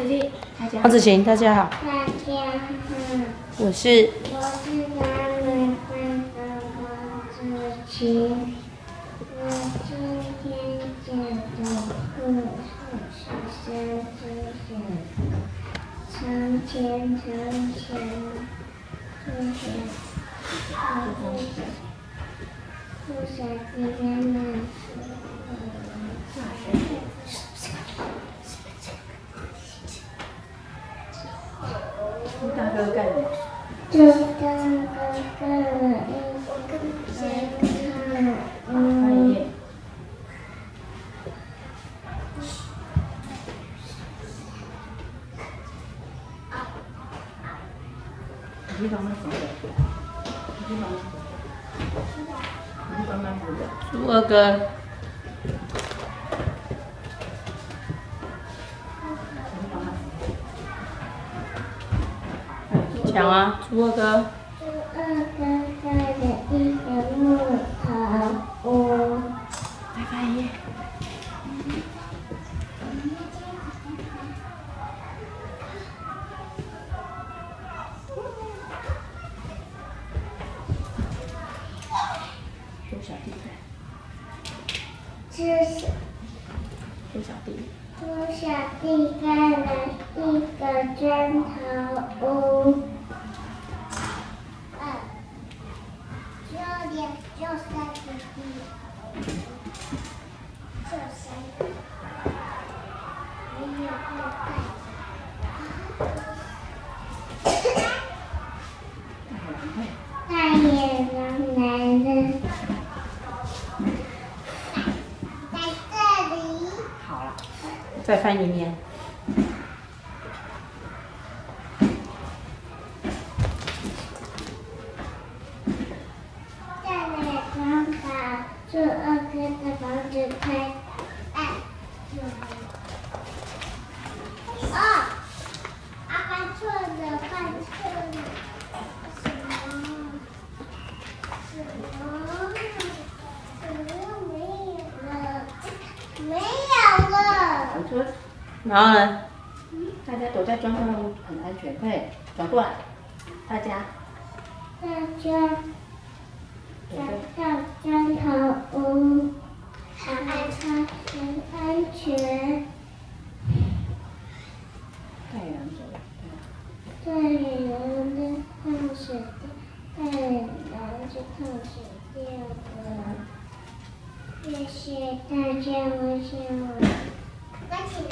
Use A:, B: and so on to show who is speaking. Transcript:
A: 黄子
B: 晴，大家好，
C: 大家好，
B: 我是
C: 我是南美班的黄子晴。我今天讲的故事是三只小从前从前就是不小心妈妈
A: 你大哥干什么？
C: 就当哥哥了一先看嗯。
A: 你去帮忙扶的，你去帮忙扶的，你去帮忙扶的。
B: 朱二哥，
A: 讲
B: 啊，猪二哥，
C: 猪二哥盖了一个木头屋，
B: 再翻一页。
A: 猪小弟在，
C: 这是
A: 猪小弟，
C: 猪小弟盖了一个砖头屋。二，只有两，只有三个地，只有三个，没有二盖。
A: 大两会。
C: 大野狼来了，在这里。
A: 好了，
B: 再翻一面。
C: 把猪二哥的房子拍哎，哦，阿爸错了，犯错了，什么？什么？怎么又没有了？没有了。我
A: 说
B: 然后呢？
A: 大家躲在砖块屋很安全，对，转过来，大家
C: 大家太
A: 阳走，
C: 太阳在放水滴，太阳在放水滴的，谢谢大家，我先我我请。